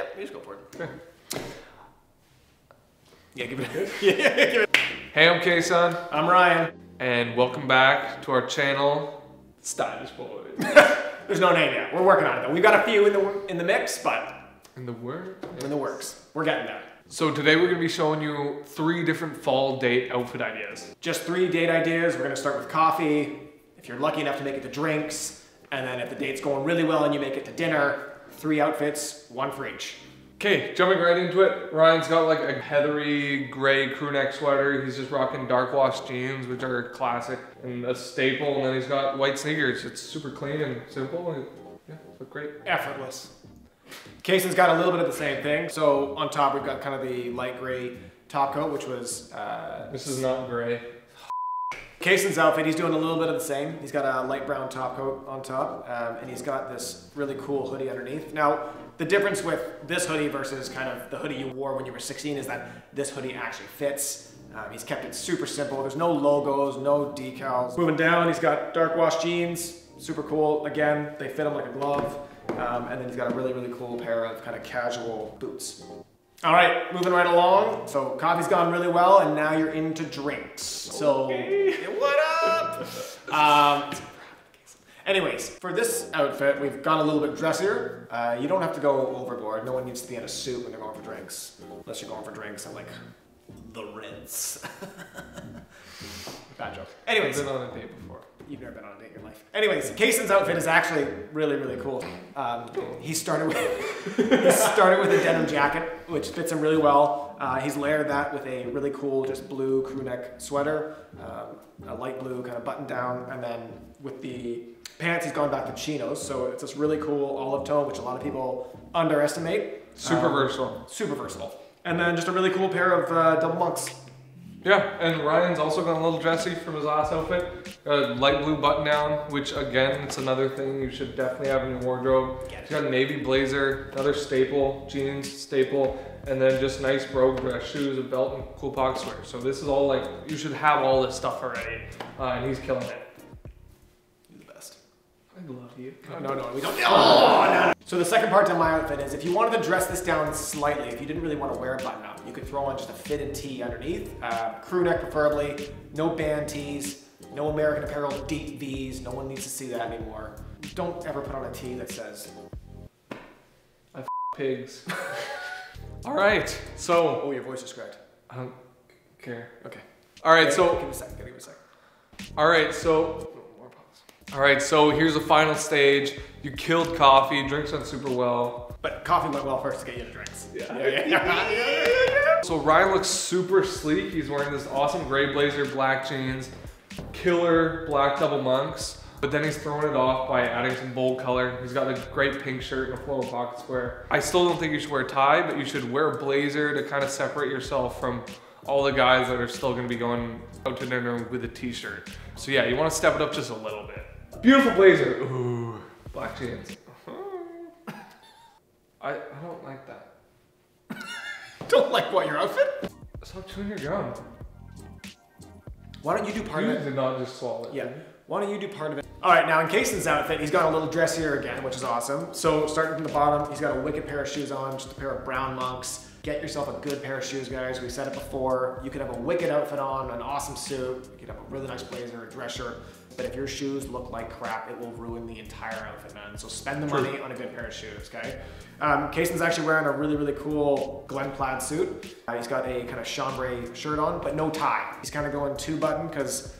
Yeah, you just go for it. Okay. Yeah, give it. yeah, give it. Hey, I'm Kason, I'm Ryan. and welcome back to our channel, Stylish Boys. There's no name yet. We're working on it though. We've got a few in the in the mix, but In the word. in the works. We're getting there. So today we're gonna be showing you three different fall date outfit ideas. Just three date ideas. We're gonna start with coffee. If you're lucky enough to make it to drinks, and then if the date's going really well and you make it to dinner, three outfits, one for each. Okay, jumping right into it. Ryan's got like a heathery gray crew neck sweater. He's just rocking dark wash jeans, which are classic and a staple. And then he's got white sneakers. It's super clean and simple. And yeah, look great. Effortless. Kayson's got a little bit of the same thing. So on top we've got kind of the light gray top coat, which was uh, This is not gray. Kayson's outfit, he's doing a little bit of the same. He's got a light brown top coat on top, um, and he's got this really cool hoodie underneath. Now, the difference with this hoodie versus kind of the hoodie you wore when you were 16 is that this hoodie actually fits. Um, he's kept it super simple. There's no logos, no decals. Moving down, he's got dark wash jeans, super cool. Again, they fit him like a glove. Um, and then he's got a really, really cool pair of kind of casual boots. All right, moving right along. So coffee's gone really well, and now you're into drinks. So what up? Um, anyways, for this outfit, we've gone a little bit dressier. Uh, you don't have to go overboard. No one needs to be in a suit when they're going for drinks, unless you're going for drinks at like the Ritz. Bad joke. I've Anyways, been on a date before. You've never been on a date in your life. Anyways, Kayson's outfit is actually really, really cool. Um, he started with he started with a denim jacket, which fits him really well. Uh, he's layered that with a really cool, just blue crew neck sweater, um, a light blue kind of button down, and then with the pants, he's gone back to chinos. So it's this really cool olive tone, which a lot of people underestimate. Super Um, versatile. Super versatile. And then just a really cool pair of uh, double monks. Yeah, and Ryan's also got a little dressy from his last outfit. Got a light blue button down, which again, it's another thing you should definitely have in your wardrobe. He's got a navy blazer, another staple, jeans, staple, and then just nice brogue dress shoes, a belt, and cool pocket square. So this is all like, you should have all this stuff already. Uh, and he's killing it. You're the best. I love you. Oh, no, no, we don't. Oh, no, no. So the second part to my outfit is if you wanted to dress this down slightly, if you didn't really want to wear a button up, you could throw on just a fitted tee underneath, uh, crew neck preferably, no band tees, no American Apparel deep V's. No one needs to see that anymore. Don't ever put on a tee that says, I Pigs. all right, so "Oh, your voice is cracked." I don't care. Okay. All right, Give so Give me a second. Give me a second. All right, so. All right, so here's the final stage. You killed coffee, drinks went super well. But coffee went well first to get you to drinks. Yeah, yeah, yeah. So Ryan looks super sleek. He's wearing this awesome gray blazer, black jeans, killer black double monks. But then he's throwing it off by adding some bold color. He's got a great pink shirt and a floral pocket square. I still don't think you should wear a tie, but you should wear a blazer to kind of separate yourself from all the guys that are still gonna be going out to dinner with a t-shirt. So yeah, you wanna step it up just a little bit. Beautiful blazer. Ooh, black jeans. I, I don't like that. Don't like what your outfit? Stop chewing your gum. Why don't you do part of it? You did not just swallow it. Yeah. Why don't you do part of it? All right, now in Kayson's outfit, he's got a little dressier again, which is awesome. So starting from the bottom, he's got a wicked pair of shoes on, just a pair of brown monks. Get yourself a good pair of shoes, guys. We said it before. You could have a wicked outfit on, an awesome suit. You could have a really nice blazer, a dress shirt. But if your shoes look like crap, it will ruin the entire outfit, man. So spend the True. money on a good pair of shoes, okay? Um, Kayson's actually wearing a really, really cool Glen plaid suit. Uh, he's got a kind of chambray shirt on, but no tie. He's kind of going two button because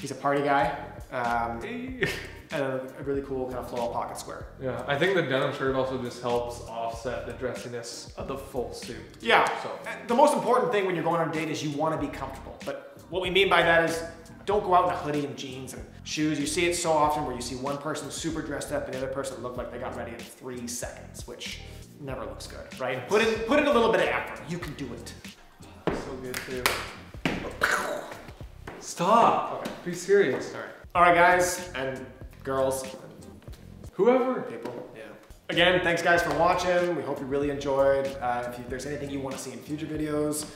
he's a party guy. Um, and a, a really cool kind of floral pocket square. Yeah, I think the denim shirt also just helps offset the dressiness of the full suit. Yeah. So- The most important thing when you're going on a date is you want to be comfortable. But what we mean by that is don't go out in a hoodie and jeans and shoes. You see it so often where you see one person super dressed up and the other person look like they got ready in three seconds, which never looks good, right? Put in put in a little bit of effort. You can do it. So good too. Stop. Okay. Be serious. All right. All right, guys and girls Whoever. people. Yeah. Again, thanks guys for watching. We hope you really enjoyed. Uh, if you, there's anything you want to see in future videos,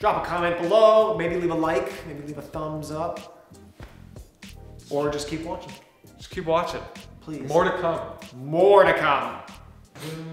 drop a comment below. Maybe leave a like. Maybe leave a thumbs up. Or just keep watching. Just keep watching. Please. More to come. More to come. Zero three three.